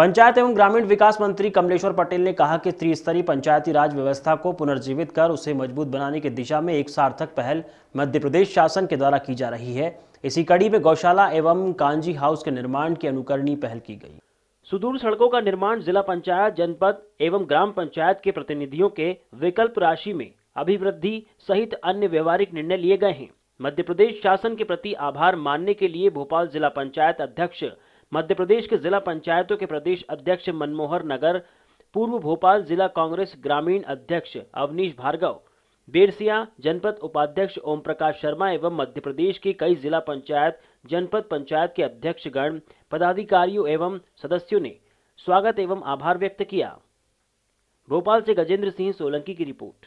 पंचायत एवं ग्रामीण विकास मंत्री कमलेश्वर पटेल ने कहा कि त्रिस्तरीय पंचायती राज व्यवस्था को पुनर्जीवित कर उसे मज़बूत बनाने की दिशा में एक सार्थक पहल मध्य प्रदेश शासन के द्वारा की जा रही है। इसी कड़ी में गौशाला एवं कांजी हाउस के निर्माण की अनुकरणीय पहल की गई। सुदूर सड़कों का निर्माण जिला पंचायत, जनपद एवं ग्राम पंचायत के प्रतिनिधियों के विकल्प राशि में अभिवृद्धि सहित अन्य व्यवहारिक निर्णय लिए गए हैं। मध्य प्रदेश शासन के प्रति आभार मानने के लिए भोपाल जिला पंचायत अध्यक्ष मध्य प्रदेश के जिला पंचायतों के प्रदेश अध्यक्ष मनमोहर नगर, पूर्व भोपाल जिला कांग्रेस ग्रामीण अध्यक्ष अवनीश भार्गव, बेरसिया जनपद उपाध्यक्ष ओम प्रकाश शर्मा एवं मध्य प्रदेश की कई जिला पंचायत, जनपद पंचायत के अध्यक्ष गण पदाधिकारियों एवं सदस्यों ने स्वागत एवं आभार व्यक्त किया। भोपाल से गजेंद्र सिंह सोलंकी की रिपोर्ट।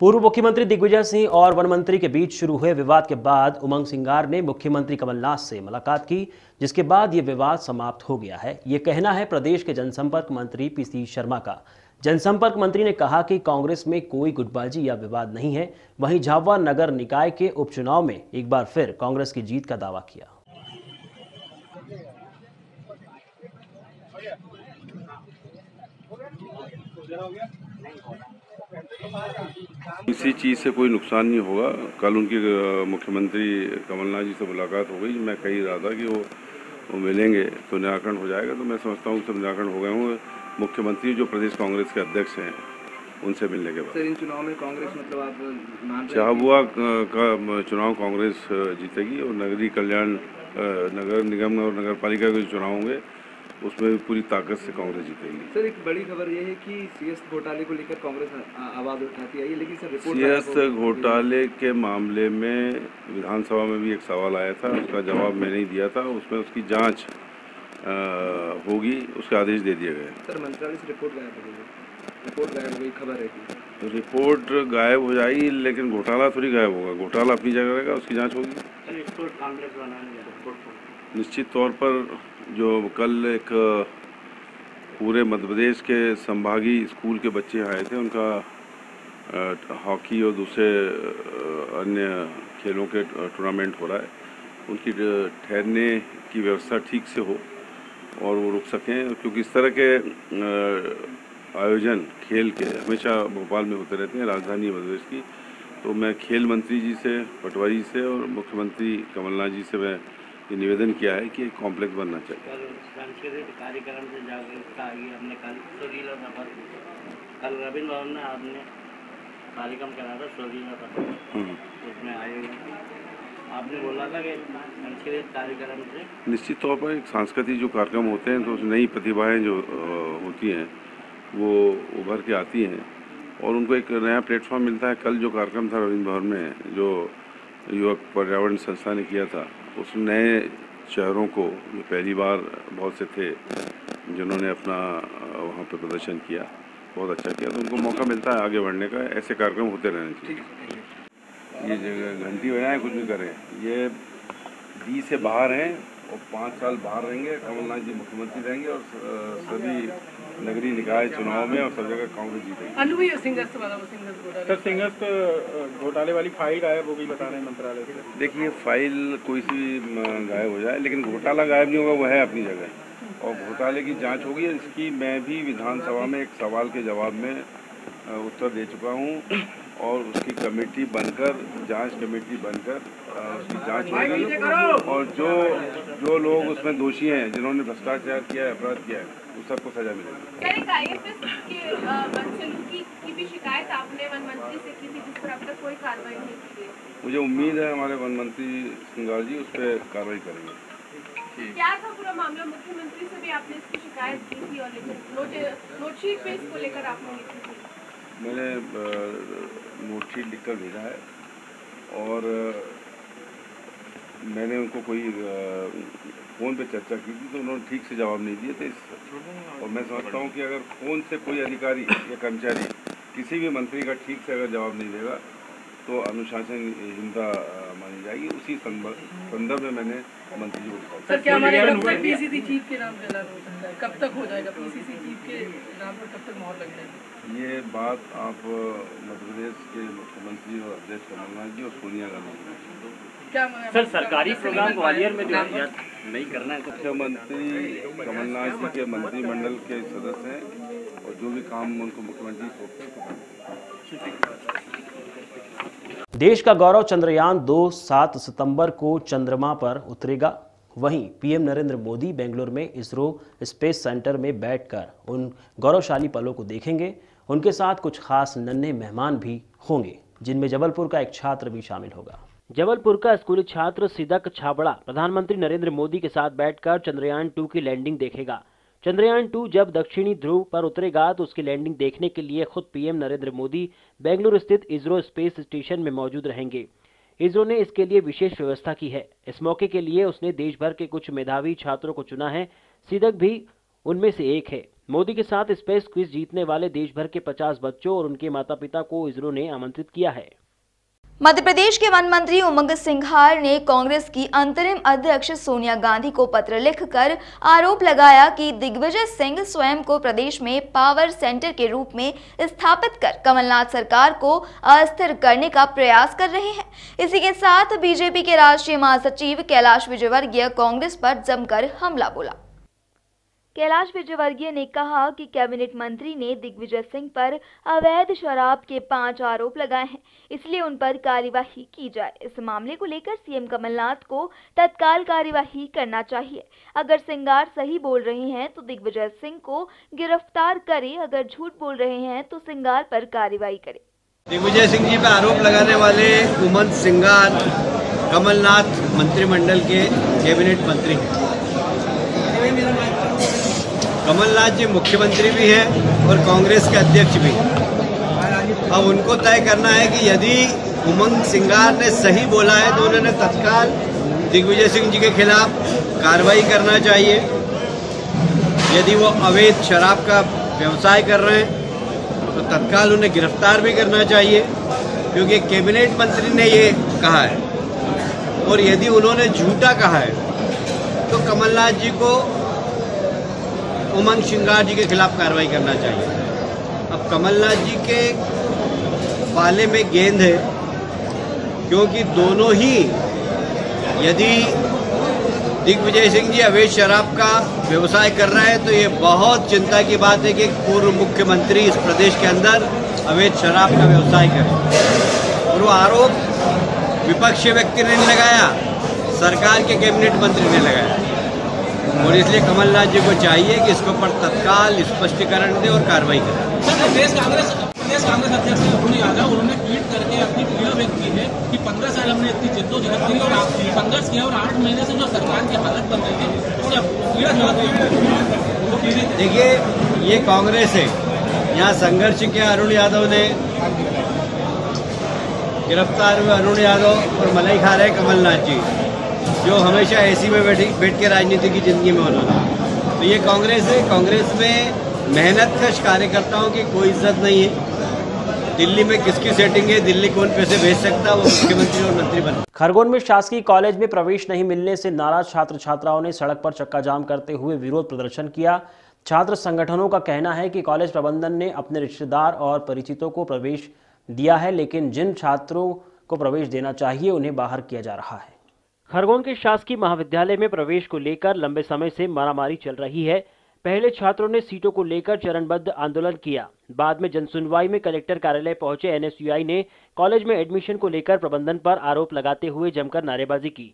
पूर्व मुख्यमंत्री दिग्विजय सिंह और वन मंत्री के बीच शुरू हुए विवाद के बाद उमंग सिंगार ने मुख्यमंत्री कमलनाथ से मुलाकात की, जिसके बाद ये विवाद समाप्त हो गया है। ये कहना है प्रदेश के जनसंपर्क मंत्री पीसी शर्मा का। जनसंपर्क मंत्री ने कहा कि कांग्रेस में कोई गुटबाजी या विवाद नहीं है। वहीं झाबुआ नगर निकाय के उपचुनाव में एक बार फिर कांग्रेस की जीत का दावा किया। किसी चीज़ से कोई नुकसान नहीं होगा। कल उनके मुख्यमंत्री कमलनाथ जी से मुलाकात हो गई। मैं कही रहा था कि वो, वो मिलेंगे तो निराकरण हो जाएगा। तो मैं समझता हूँ सब निराकरण हो गए होंगे। मुख्यमंत्री जो प्रदेश कांग्रेस के अध्यक्ष हैं उनसे मिलने के बाद। सर इन चुनाव में कांग्रेस मतलब आप अ, का चुनाव कांग्रेस जीतेगी। और नगरीय कल्याण नगर निगम और नगर पालिका के चुनाव होंगे उसमें भी पूरी ताकत से कांग्रेस जीतेगी। सर एक बड़ी खबर ये है कि सीएस घोटाले को लेकर कांग्रेस आवाज़ उठाती आई है लेकिन सर रिपोर्ट सीएस घोटाले के मामले में विधानसभा में भी एक सवाल आया था उसका जवाब मैंने ही दिया था उसमें उसकी जाँच होगी उसके आदेश दे दिए गए। सर मंत्रालय से रिपोर्ट गायब हो गई रिपोर्ट गायब हो गई खबर है कि तो रिपोर्ट गायब हो जाएगी लेकिन घोटाला थोड़ी गायब होगा घोटाला अपनी जगह रहेगा उसकी जाँच होगी। निश्चित तौर पर जो कल एक, पूरे मध्य प्रदेश के संभागी स्कूल के बच्चे आए थे, उनका हॉकी और दूसरे अन्य खेलों के टूर्नामेंट हो रहा है। उनकी ठहरने की व्यवस्था ठीक से हो और वो रुक सकें, क्योंकि इस तरह के आयोजन खेल के हमेशा भोपाल में होते रहते हैं, राजधानी मध्य प्रदेश की। तो मैं खेल मंत्री जी से, पटवारी से और मुख्यमंत्री कमलनाथ जी से मैं ये निवेदन किया है कि एक कॉम्प्लेक्स बनना चाहिए। सांस्कृतिक कार्यक्रम से जागरूकता आई हमने कल सुरीला कल रविंद्र भवन में आपने कार्यक्रम करा था सुरीला हम्म। उसमें आए आपने बोला था कि सांस्कृतिक कार्यक्रम से निश्चित तौर पर एक सांस्कृतिक जो कार्यक्रम होते हैं तो उसमें नई प्रतिभाएँ जो होती हैं वो उभर के आती हैं। और उनको एक नया प्लेटफॉर्म मिलता है। कल जो कार्यक्रम था रविंद्र भवन में जो युवक पर्यावरण संस्था ने किया था, उस नए शहरों को, जो पहली बार बहुत से थे, जिन्होंने अपना वहाँ पर प्रदर्शन किया, बहुत अच्छा किया तो उनको मौका मिलता है आगे बढ़ने का, ऐसे कार्यक्रम होते रहने चाहिए ये जगह घंटी बजाएँ कुछ भी करें। ये डी से बाहर हैं, और पाँच साल बाहर रहेंगे, कमलनाथ जी मुख्यमंत्री रहेंगे, और सभी नगरीय निकाय चुनाव में और सब जगह कांग्रेस जीतेगी सिंगर्स घोटाले सर सिंगर्स घोटाले वाली फ़ाइल गायब हो गई बता रहे हैं मंत्रालय से। देखिए फ़ाइल कोई सी गायब हो जाए लेकिन घोटाला गायब नहीं होगा वो है अपनी जगह। और घोटाले की जाँच होगी इसकी मैं भी विधानसभा में एक सवाल के जवाब में उत्तर दे चुका हूँ। और उसकी कमेटी बनकर जाँच कमेटी बनकर उसकी जाँच होगी। और जो जो लोग उसमें दोषी हैं जिन्होंने भ्रष्टाचार किया है अपराध किया है सबको सजा मिलेगी। के भी शिकायत आपने वन मंत्री से की थी जिस पर अब तक कोई कार्रवाई नहीं की मुझे उम्मीद है हमारे वन मंत्री सिंगार जी उस पर कार्रवाई करेंगे। क्या था पूरा मामला? मुख्यमंत्री से भी आपने इसकी शिकायत की थी और लेकिन नोटशीट पे इसको लेकर आपने लिखी थी। मैंने नोटशीट लिखकर भेजा है और मैंने उनको कोई फ़ोन पे चर्चा की थी तो उन्होंने ठीक से जवाब नहीं दिए थे इस और मैं समझता हूँ कि अगर फ़ोन से कोई अधिकारी या कर्मचारी किसी भी मंत्री का ठीक से अगर जवाब नहीं देगा तो अनुशासनहीनता अ, मानी जाएगी। उसी संदर्भ में मैंने मंत्री जी को सर क्या हमारे कब तक पीसीसी चीफ के नाम हो सकता है? कब तक हो जाएगा पीसीसी चीफ के नाम पर? कब तक मोहर लग जाएगी? ये बात आप मध्य प्रदेश के मुख्यमंत्री और अध्यक्ष कमलनाथ जी और सोनिया गांधी क्या सर सरकारी प्रोग्राम ग्वालियर में जो है नहीं करना है। तो मुख्यमंत्री कमलनाथ जी के मंत्रिमंडल के सदस्य हैं और जो भी काम उनको मुख्यमंत्री सौंपते। देश का गौरव चंद्रयान दो सात सितंबर को चंद्रमा पर उतरेगा। वहीं पीएम नरेंद्र मोदी बेंगलुरु में इसरो स्पेस सेंटर में बैठकर उन गौरवशाली पलों को देखेंगे। उनके साथ कुछ खास नन्हे मेहमान भी होंगे जिनमें जबलपुर का एक छात्र भी शामिल होगा। जबलपुर का स्कूली छात्र सिदक छाबड़ा प्रधानमंत्री नरेंद्र मोदी के साथ बैठकर चंद्रयान टू की लैंडिंग देखेगा। चंद्रयान टू जब दक्षिणी ध्रुव पर उतरेगा तो उसकी लैंडिंग देखने के लिए खुद पीएम नरेंद्र मोदी बेंगलुरु स्थित इसरो स्पेस स्टेशन में मौजूद रहेंगे। इसरो ने इसके लिए विशेष व्यवस्था की है। इस मौके के लिए उसने देश भर के कुछ मेधावी छात्रों को चुना है। सिदक भी उनमें से एक है। मोदी के साथ स्पेस क्विज जीतने वाले देश भर के 50 बच्चों और उनके माता पिता को इसरो ने आमंत्रित किया है। मध्य प्रदेश के वन मंत्री उमंग सिंघार ने कांग्रेस की अंतरिम अध्यक्ष सोनिया गांधी को पत्र लिखकर आरोप लगाया कि दिग्विजय सिंह स्वयं को प्रदेश में पावर सेंटर के रूप में स्थापित कर कमलनाथ सरकार को अस्थिर करने का प्रयास कर रहे हैं। इसी के साथ बीजेपी के राष्ट्रीय महासचिव कैलाश विजयवर्गीय कांग्रेस पर जमकर हमला बोला। कैलाश विजयवर्गीय ने कहा कि कैबिनेट मंत्री ने दिग्विजय सिंह पर अवैध शराब के पाँच आरोप लगाए हैं। इसलिए उन पर कार्यवाही की जाए। इस मामले को लेकर सीएम कमलनाथ को तत्काल कार्यवाही करना चाहिए। अगर सिंगार सही बोल रहे हैं तो दिग्विजय सिंह को गिरफ़्तार करे। अगर झूठ बोल रहे हैं तो सिंगार पर कार्रवाई करे। दिग्विजय सिंह जी पर आरोप लगाने वाले उमंग सिंगार कमलनाथ मंत्रिमंडल के कैबिनेट मंत्री कमलनाथ जी मुख्यमंत्री भी हैं और कांग्रेस के अध्यक्ष भी हैं। अब उनको तय करना है कि यदि उमंग सिंगार ने सही बोला है तो उन्होंने तत्काल दिग्विजय सिंह जी के खिलाफ कार्रवाई करना चाहिए। यदि वो अवैध शराब का व्यवसाय कर रहे हैं तो तत्काल उन्हें गिरफ़्तार भी करना चाहिए, क्योंकि कैबिनेट मंत्री ने ये कहा है। और यदि उन्होंने झूठा कहा है तो कमलनाथ जी को उमंग श्रृंगार जी के खिलाफ कार्रवाई करना चाहिए। अब कमलनाथ जी के पाले में गेंद है, क्योंकि दोनों ही, यदि दिग्विजय सिंह जी अवैध शराब का व्यवसाय कर रहे हैं तो ये बहुत चिंता की बात है कि पूर्व मुख्यमंत्री इस प्रदेश के अंदर अवैध शराब का व्यवसाय करें। और वो आरोप विपक्षी व्यक्ति ने नहीं लगाया, सरकार के कैबिनेट मंत्री ने लगाया। और इसलिए कमलनाथ जी को चाहिए कि इसके ऊपर तत्काल स्पष्टीकरण दे और कार्रवाई करें। प्रदेश कांग्रेस प्रदेश कांग्रेस अध्यक्ष यादव उन्होंने ट्वीट करके अपनी पीड़ा व्यक्त की है कि पंद्रह साल हमने इतनी जिद्दोजहद की और संघर्ष किया और आठ महीने से जो सरकार की हालत बन रही है पीड़ा झलक। देखिए ये कांग्रेस है। यहाँ संघर्ष किया अरुण यादव ने। गिरफ़्तार हुए अरुण यादव और मलाई खा रहे कमलनाथ जी। जो हमेशा एसी में बैठी, बैठ के राजनीति की ज़िंदगी में उन्होंने तो ये कांग्रेस है। कांग्रेस में मेहनत कश कार्यकर्ताओं की कोई इज़्ज़त नहीं है। दिल्ली में किसकी सेटिंग है? दिल्ली कौन पैसे भेज सकता? है वो मुख्यमंत्री और मंत्री बने। खरगोन में शासकीय कॉलेज में प्रवेश नहीं मिलने से नाराज़ छात्र छात्राओं ने सड़क पर चक्का जाम करते हुए विरोध प्रदर्शन किया। छात्र संगठनों का कहना है कि कॉलेज प्रबंधन ने अपने रिश्तेदार और परिचितों को प्रवेश दिया है, लेकिन जिन छात्रों को प्रवेश देना चाहिए, उन्हें बाहर किया जा रहा है। खरगोन के शासकीय महाविद्यालय में प्रवेश को लेकर लंबे समय से मारामारी चल रही है। पहले छात्रों ने सीटों को लेकर चरणबद्ध आंदोलन किया। बाद में जनसुनवाई में कलेक्टर कार्यालय पहुँचे, एनएसयूआई ने कॉलेज में एडमिशन को लेकर प्रबंधन पर आरोप लगाते हुए जमकर नारेबाजी की।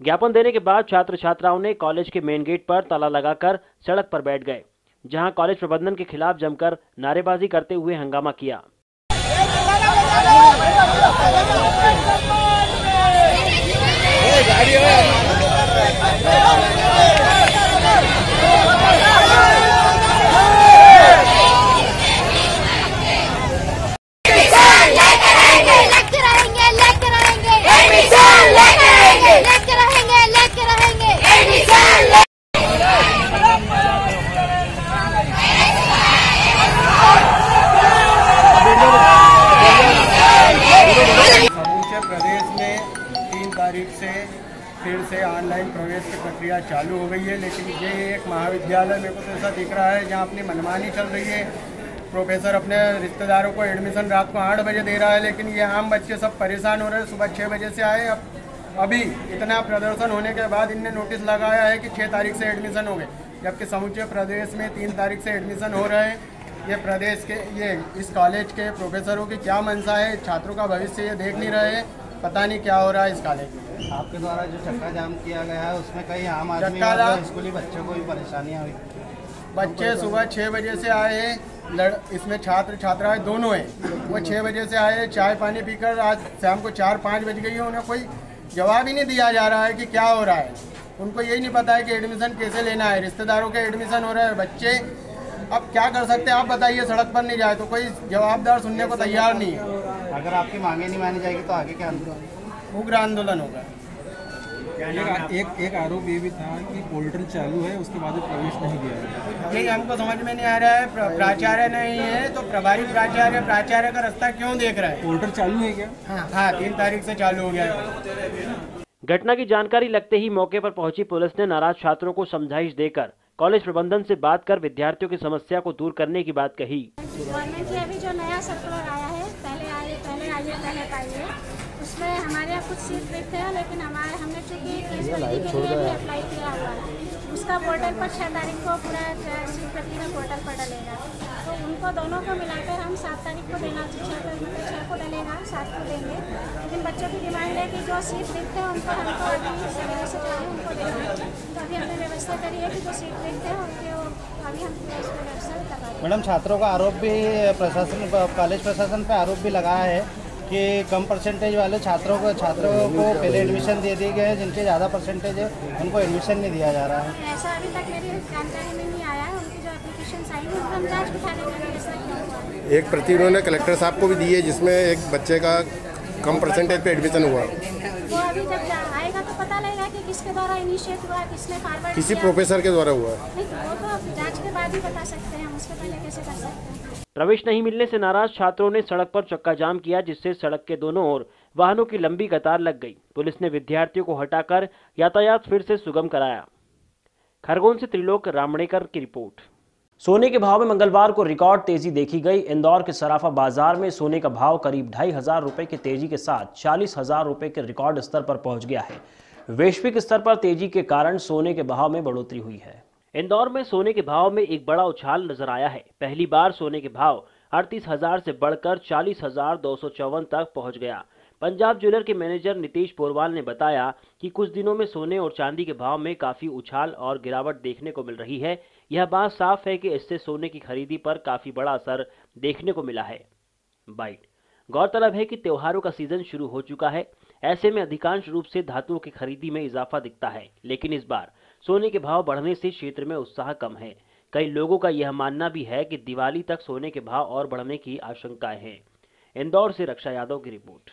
ज्ञापन देने के बाद छात्र छात्राओं ने कॉलेज के मेन गेट पर ताला लगाकर सड़क पर बैठ गए, जहाँ कॉलेज प्रबंधन के खिलाफ जमकर नारेबाजी करते हुए हंगामा किया। फिर से ऑनलाइन प्रवेश की प्रक्रिया चालू हो गई है, लेकिन ये एक महाविद्यालय मेरे को तो ऐसा दिख रहा है जहाँ अपनी मनमानी चल रही है। प्रोफेसर अपने रिश्तेदारों को एडमिशन रात को आठ बजे दे रहा है, लेकिन ये आम बच्चे सब परेशान हो रहे हैं। सुबह छः बजे से आए, अब, अभी इतना प्रदर्शन होने के बाद इनने नोटिस लगाया है कि छः तारीख से एडमिशन हो गए, जबकि समूचे प्रदेश में तीन तारीख से एडमिशन हो रहे हैं। ये प्रदेश के, ये, इस कॉलेज के प्रोफेसरों की क्या मंशा है? छात्रों का भविष्य ये देख नहीं रहे हैं। पता नहीं क्या हो रहा है इस कॉलेज में आपके द्वारा जो चक्का जाम किया गया है उसमें कई आम आदमी और स्कूली बच्चों को भी परेशानियाँ हुई बच्चे सुबह छः बजे से आए हैं लड़ इसमें छात्र छात्राएँ दोनों हैं। वो छः बजे से आए हैं, चाय पानी पीकर आज शाम को चार पाँच बज गई है उन्हें कोई जवाब ही नहीं दिया जा रहा है कि क्या हो रहा है। उनको यही नहीं पता है कि एडमिशन कैसे लेना है। रिश्तेदारों के एडमिशन हो रहे हैं बच्चे अब क्या कर सकते हैं? आप बताइए सड़क पर नहीं जाए तो कोई जवाबदार सुनने को तैयार नहीं है। अगर आपकी मांगे नहीं मानी जाएगी तो आगे क्या आंदोलन उग्र आंदोलन होगा। एक एक एक आरोप ये भी था कि पोर्टल चालू है उसके बाद प्रवेश नहीं दिया है यही हमको समझ में नहीं आ रहा है प्र- प्राचार्य नहीं है तो प्रभारी प्राचार्य प्राचार्य का रास्ता क्यों देख रहा है? पोर्टल चालू है क्या? हाँ हाँ तीन तारीख से चालू हो गया है। घटना की जानकारी लगते ही मौके पर पहुँची पुलिस ने नाराज़ छात्रों को समझाइश देकर कॉलेज प्रबंधन से बात कर विद्यार्थियों की समस्या को दूर करने की बात कही। गवर्नमेंट की अभी जो नया सर्कुलर आया है पहले आइए पहले आइए पहले पाइए उसमें हमारे यहाँ कुछ सीट रिक्त है लेकिन हमारे हमने चूँकि फ़ीस भरने के लिए भी अप्लाई किया हुआ है उसका पोर्टल पर छः तारीख को पूरा सीट प्रति में पोर्टल पर डलेगा तो उनको दोनों को मिलाकर हम सात तारीख को देना छः को मतलब छः को डलेगा हम सात को देंगे। लेकिन बच्चों की डिमांड है कि जो सीट रिक्त है उनको हमको अभी सवेरे से जो है उनको देना तो अभी हमने व्यवस्था करी है कि जो सीट रिक्त है उनके अभी हम व्यवस्था मैडम छात्रों का आरोप भी प्रशासन कॉलेज प्रशासन पर आरोप भी लगाया है कि कम परसेंटेज वाले छात्रों को छात्रों को पहले एडमिशन दे दिए गए हैं जिनके ज़्यादा परसेंटेज है उनको एडमिशन नहीं दिया जा रहा है। ऐसा अभी तक मेरी जानकारी में नहीं आया है। उनकी जो एप्लीकेशन आई है हम जाँच है? एक प्रति उन्होंने कलेक्टर साहब को भी दी है जिसमें एक बच्चे का कम परसेंटेज पे एडमिशन हुआ। वो अभी जब आएगा तो पता लगेगा कि किसके द्वारा इनिशिएट हुआ किसने फॉरवर्ड किसी प्रोफेसर के द्वारा हुआ नहीं वो तो जाँच के बाद ही बता सकते हैं हम उसके पहले कैसे कर सकते हैं। प्रवेश नहीं मिलने से नाराज़ छात्रों ने सड़क पर चक्का जाम किया, जिससे सड़क के दोनों ओर वाहनों की लंबी कतार लग गई। पुलिस ने विद्यार्थियों को हटाकर यातायात फिर से सुगम कराया। खरगोन से त्रिलोक रामणेकर की रिपोर्ट। सोने के भाव में मंगलवार को रिकॉर्ड तेज़ी देखी गई। इंदौर के सराफा बाज़ार में सोने का भाव करीब ढाई हज़ार रुपए की तेज़ी के साथ चालीस हज़ार रुपए के रिकॉर्ड स्तर पर पहुँच गया है। वैश्विक स्तर पर तेज़ी के कारण सोने के भाव में बढ़ोतरी हुई है। इंदौर में सोने के भाव में एक बड़ा उछाल नज़र आया है। पहली बार सोने के भाव अड़तीस हज़ार से बढ़कर चालीस हज़ार दो सौ चौवन तक पहुँच गया। पंजाब ज्वेलर के मैनेजर नीतीश पोरवाल ने बताया कि कुछ दिनों में सोने और चांदी के भाव में काफ़ी उछाल और गिरावट देखने को मिल रही है। यह बात साफ़ है कि इससे सोने की खरीदी पर काफ़ी बड़ा असर देखने को मिला है। बाइट, गौरतलब है कि त्योहारों का सीज़न शुरू हो चुका है। ऐसे में अधिकांश रूप से धातुओं की खरीदी में इजाफा दिखता है। लेकिन इस बार सोने के भाव बढ़ने से क्षेत्र में उत्साह कम है। कई लोगों का यह मानना भी है कि दिवाली तक सोने के भाव और बढ़ने की आशंकाएँ हैं। इंदौर से रक्षा यादव की रिपोर्ट।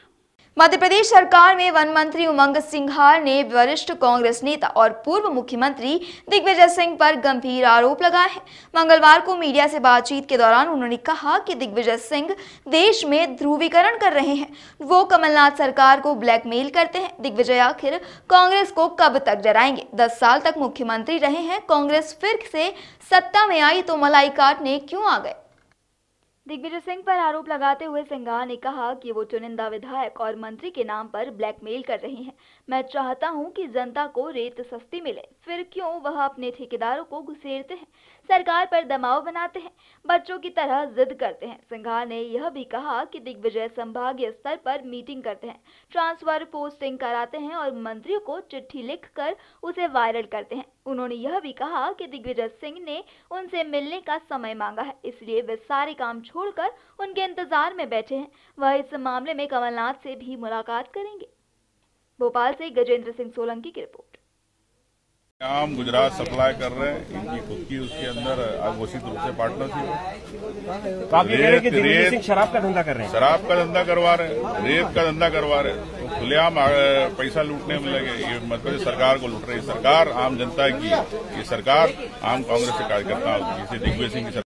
मध्य प्रदेश सरकार में वन मंत्री उमंग सिंघार ने वरिष्ठ कांग्रेस नेता और पूर्व मुख्यमंत्री दिग्विजय सिंह पर गंभीर आरोप लगाए हैं। मंगलवार को मीडिया से बातचीत के दौरान उन्होंने कहा कि दिग्विजय सिंह देश में ध्रुवीकरण कर रहे हैं। वो कमलनाथ सरकार को ब्लैकमेल करते हैं। दिग्विजय आखिर कांग्रेस को कब तक जराएँगे दस साल तक मुख्यमंत्री रहे हैं। कांग्रेस फिर से सत्ता में आई तो मलाई काटने क्यों आ गए? दिग्विजय सिंह पर आरोप लगाते हुए सिंघा ने कहा कि वो चुनिंदा विधायक और मंत्री के नाम पर ब्लैकमेल कर रहे हैं। मैं चाहता हूँ कि जनता को रेत सस्ती मिले। फिर क्यों वह अपने ठेकेदारों को घुसेड़ते हैं? सरकार पर दबाव बनाते हैं, बच्चों की तरह जिद करते हैं। सिंघार ने यह भी कहा कि दिग्विजय संभागीय स्तर पर मीटिंग करते हैं, ट्रांसफ़र पोस्टिंग कराते हैं और मंत्रियों को चिट्ठी लिखकर उसे वायरल करते हैं। उन्होंने यह भी कहा कि दिग्विजय सिंह ने उनसे मिलने का समय मांगा है, इसलिए वे सारे काम छोड़कर उनके इंतज़ार में बैठे हैं। वह इस मामले में कमलनाथ से भी मुलाकात करेंगे। भोपाल से गजेंद्र सिंह सोलंकी की रिपोर्ट। हम गुजरात सप्लाई कर रहे हैं इनकी खुद की उसके अंदर अघोषित रूप से पार्टनरशिप तो सिंह शराब का धंधा कर रहे हैं? शराब का धंधा करवा रहे हैं रेत का धंधा करवा रहे हैं। तो खुलेआम पैसा लूटने में लगे ये मध्यप्रदेश सरकार को लूट रही है। सरकार आम जनता की ये सरकार आम कांग्रेस के कार्यकर्ता जैसे दिग्विजय सिंह की सरकार